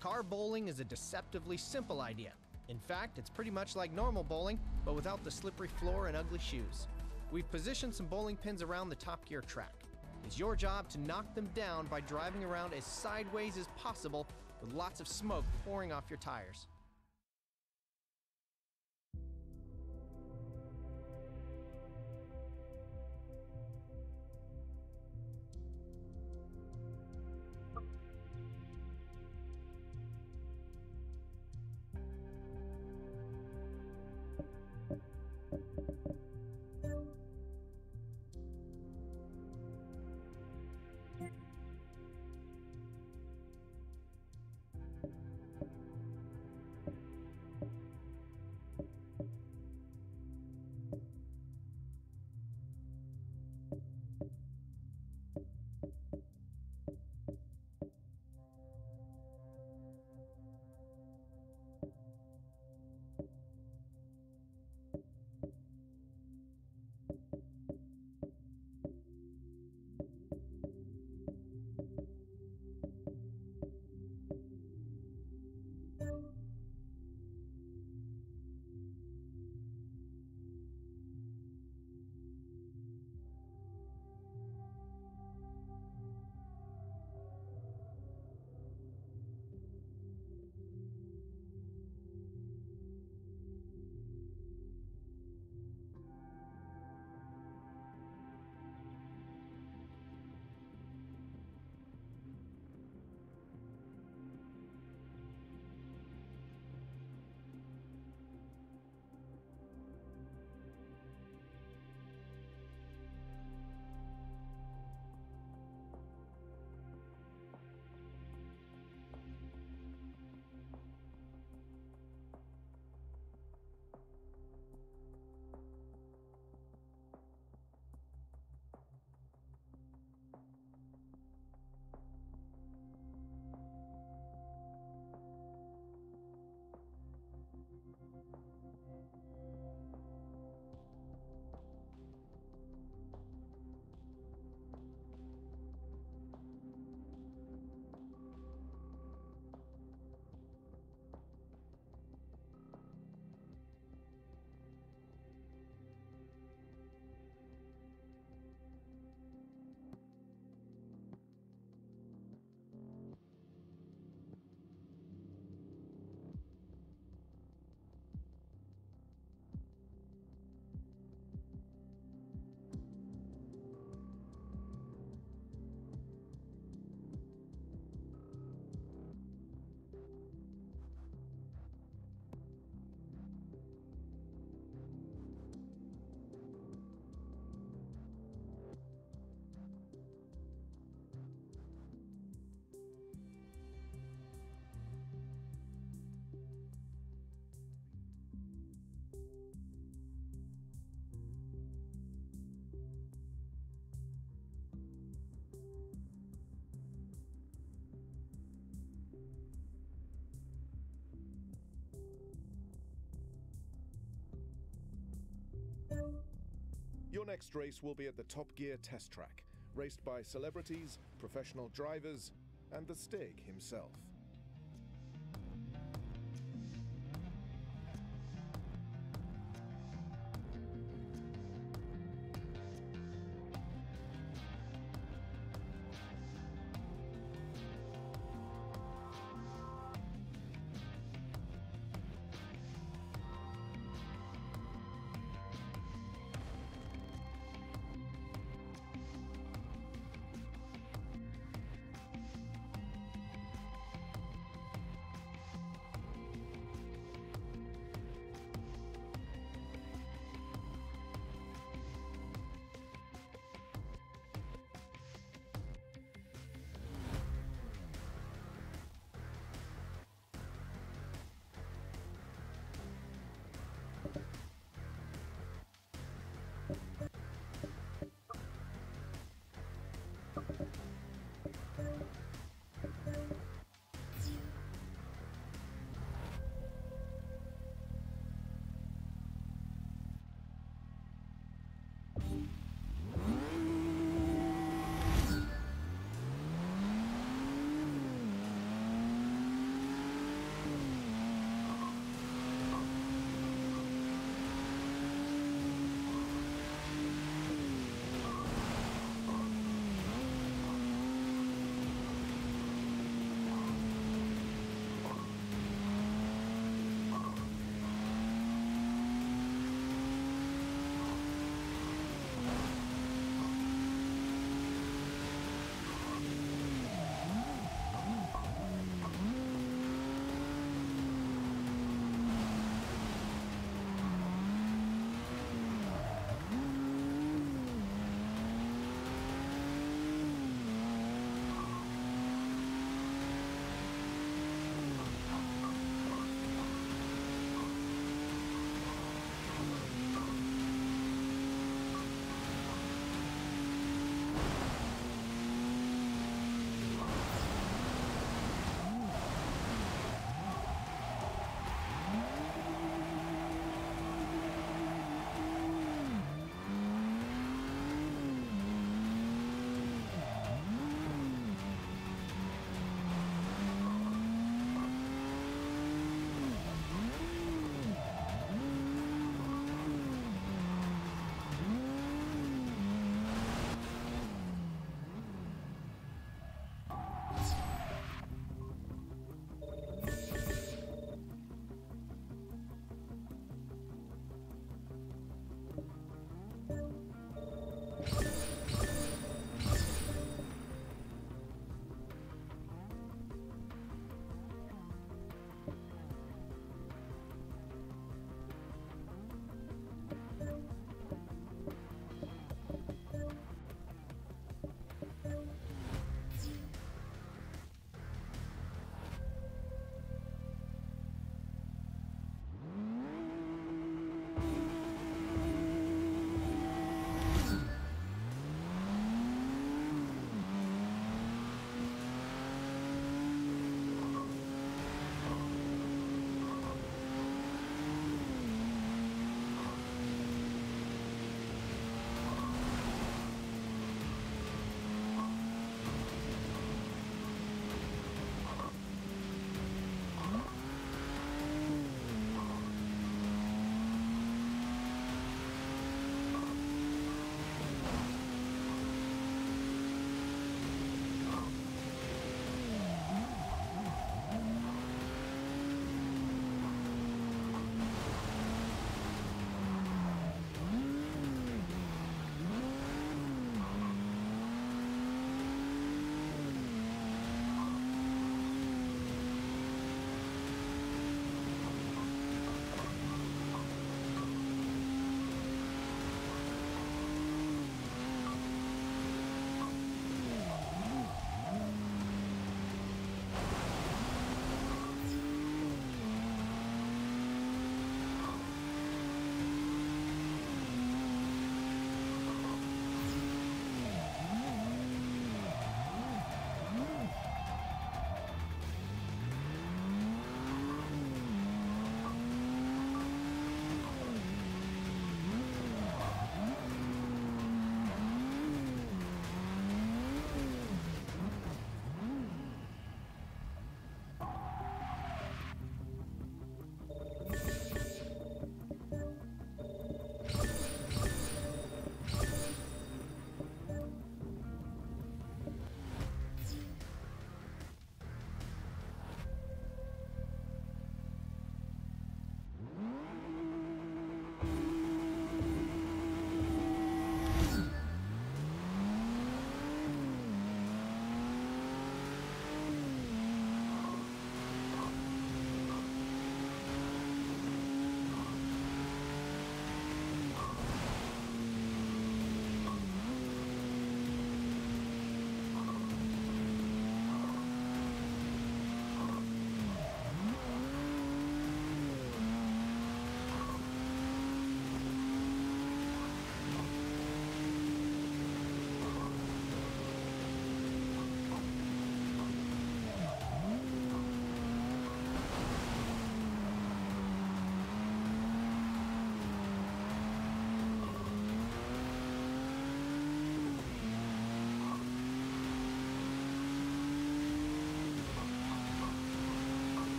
Car bowling is a deceptively simple idea. In fact, it's pretty much like normal bowling, but without the slippery floor and ugly shoes. We've positioned some bowling pins around the Top Gear track. It's your job to knock them down by driving around as sideways as possible with lots of smoke pouring off your tires. Next race will be at the Top Gear test track, raced by celebrities, professional drivers, and the Stig himself.